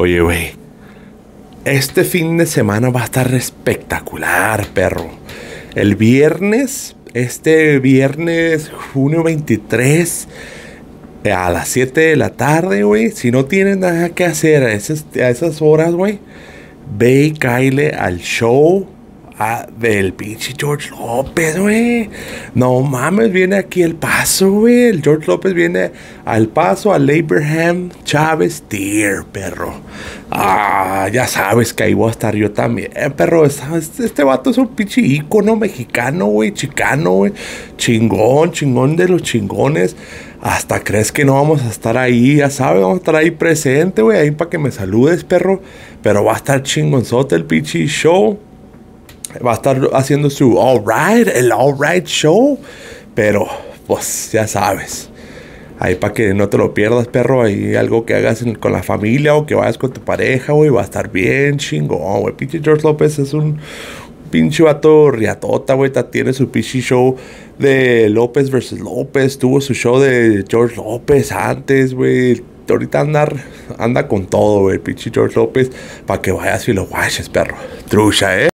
Oye, güey. Este fin de semana va a estar espectacular, perro. El viernes, este viernes, junio 23, a las 7 de la tarde, güey. Si no tienes nada que hacer a esas, a esas horas, güey, ve y caile al show Ah, del pinche George López, güey. No mames, viene aquí el paso, güey. El George López viene al paso al Abraham Chávez Tier, perro. Ah, ya sabes que ahí voy a estar yo también, perro. Este, este vato es un pinche ícono mexicano, güey. Chicano, güey. Chingón, chingón de los chingones. Hasta crees que no vamos a estar ahí, ya sabes, vamos a estar ahí presente, güey. Ahí para que me saludes, perro. Pero va a estar chingonzote el pinche show va a estar haciendo su All Right, el All Right Show. Pero, pues, ya sabes. Ahí para que no te lo pierdas, perro. Hay algo que hagas con la familia o que vayas con tu pareja, güey. Va a estar bien chingón, güey. Pinche George López es un pinche vato riatota, güey. Tiene su pinche show de López versus López. Tuvo su show de George López antes, güey. Ahorita andar, anda con todo, güey. Pinche George López. Para que vayas y lo guaches, perro. Trucha, eh.